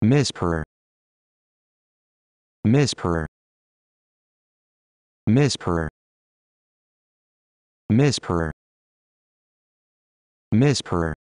Misper. Misper. Misper. Misper. Misper.